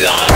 down.